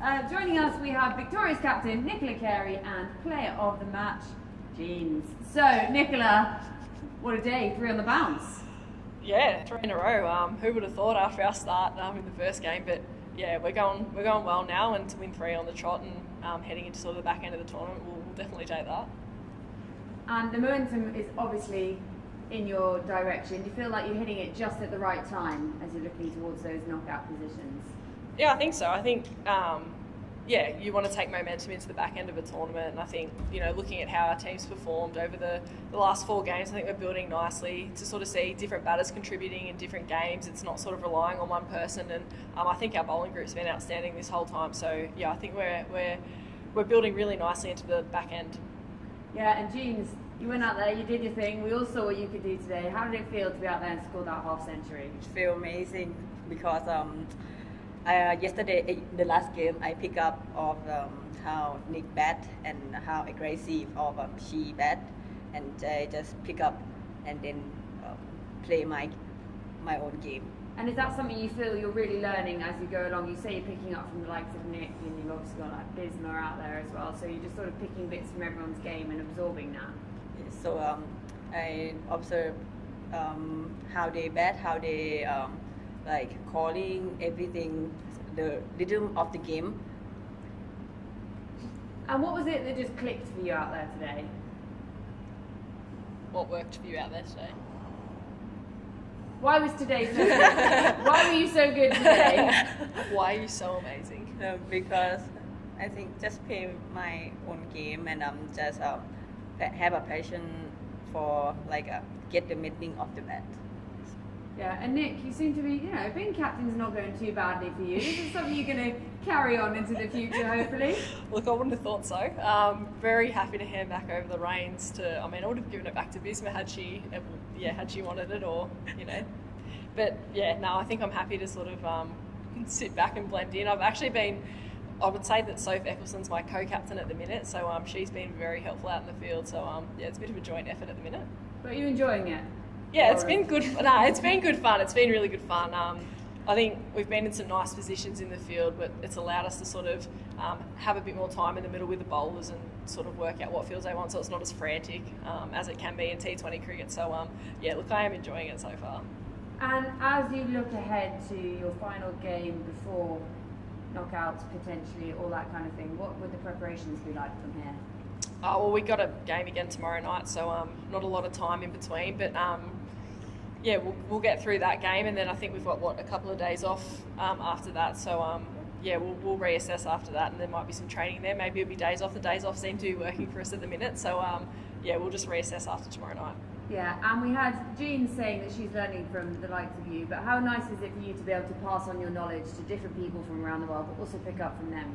Uh, joining us, we have Victoria's captain Nicola Carey and player of the match, Jeans. So, Nicola, what a day! Three on the bounce. Yeah, three in a row. Um, who would have thought after our start um, in the first game? But yeah, we're going we're going well now, and to win three on the trot and um, heading into sort of the back end of the tournament, we'll, we'll definitely take that. And the momentum is obviously in your direction. Do you feel like you're hitting it just at the right time as you're looking towards those knockout positions? Yeah, I think so. I think, um, yeah, you want to take momentum into the back end of a tournament. And I think, you know, looking at how our team's performed over the, the last four games, I think we're building nicely to sort of see different batters contributing in different games. It's not sort of relying on one person. And um, I think our bowling group's been outstanding this whole time. So, yeah, I think we're, we're, we're building really nicely into the back end. Yeah, and Jeans, you went out there, you did your thing. We all saw what you could do today. How did it feel to be out there and score that half century? It feel amazing because um, uh, yesterday, eh, the last game, I pick up of um, how Nick bat and how aggressive of um, she bat, and I just pick up and then um, play my my own game. And is that something you feel you're really learning as you go along? You say you're picking up from the likes of Nick, and you've obviously got like Bismah out there as well. So you're just sort of picking bits from everyone's game and absorbing that. So um, I observe um, how they bat, how they um, like calling everything, the rhythm of the game. And what was it that just clicked for you out there today? What worked for you out there today? Why was today so good? Why were you so good today? Why are you so amazing? Uh, because I think just play my own game and um, just uh, have a passion for like uh, get the meaning of the bat. Yeah, and Nick, you seem to be, you know, being captain's not going too badly for you. This is something you're going to carry on into the future, hopefully. Look, I wouldn't have thought so. Um, very happy to hand back over the reins to. I mean, I would have given it back to Bismah had she, yeah, had she wanted it, or you know. But yeah, no, I think I'm happy to sort of um, sit back and blend in. I've actually been. I would say that Soph Eccleston's my co-captain at the minute, so um, she's been very helpful out in the field. So um, yeah, it's a bit of a joint effort at the minute. But you're enjoying it. Yeah, it's been good. No, it's been good fun. It's been really good fun. Um, I think we've been in some nice positions in the field, but it's allowed us to sort of um, have a bit more time in the middle with the bowlers and sort of work out what fields they want, so it's not as frantic um, as it can be in T20 cricket. So um, yeah, look, I am enjoying it so far. And as you look ahead to your final game before knockouts potentially, all that kind of thing, what would the preparations be like from here? Uh, well, we got a game again tomorrow night, so um, not a lot of time in between. But um, yeah, we'll, we'll get through that game, and then I think we've got what a couple of days off um, after that. So um, yeah, we'll, we'll reassess after that, and there might be some training there. Maybe it'll be days off. The days off seem to be working for us at the minute. So um, yeah, we'll just reassess after tomorrow night. Yeah, and we had Jean saying that she's learning from the likes of you, but how nice is it for you to be able to pass on your knowledge to different people from around the world, but also pick up from them?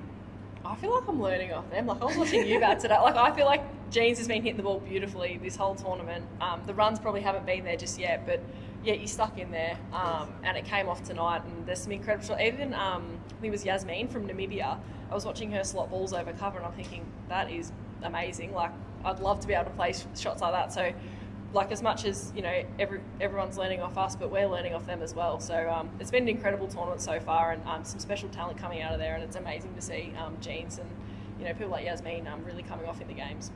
I feel like I'm learning off them. Like I was watching you bat today. Like I feel like Jeans has been hitting the ball beautifully this whole tournament. Um, the runs probably haven't been there just yet, but yeah, you stuck in there, um, and it came off tonight. And there's some incredible shots. Even um, I think it was Yasmin from Namibia. I was watching her slot balls over cover, and I'm thinking that is amazing. Like I'd love to be able to play shots like that. So like as much as you know every, everyone's learning off us but we're learning off them as well. So um, it's been an incredible tournament so far and um, some special talent coming out of there and it's amazing to see um, Jeans and you know people like Yasmin um, really coming off in the games